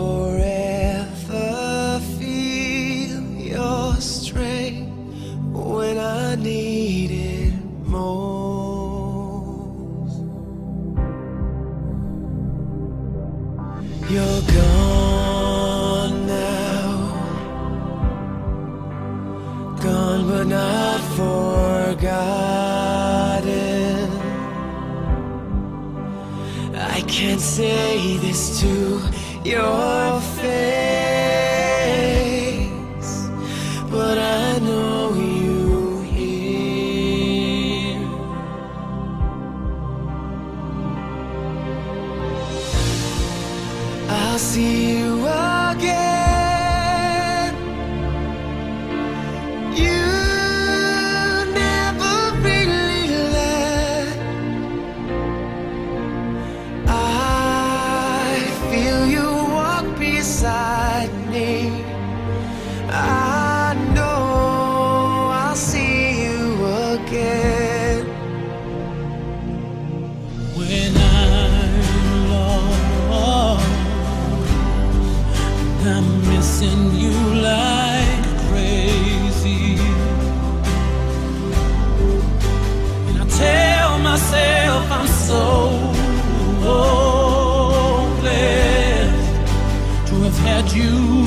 forever feel your strength when I need it most. You're gone now, gone but not forgotten. I can't say this to your face, but I know you hear. I'll see you again. Missing you like crazy. And I tell myself I'm so to have had you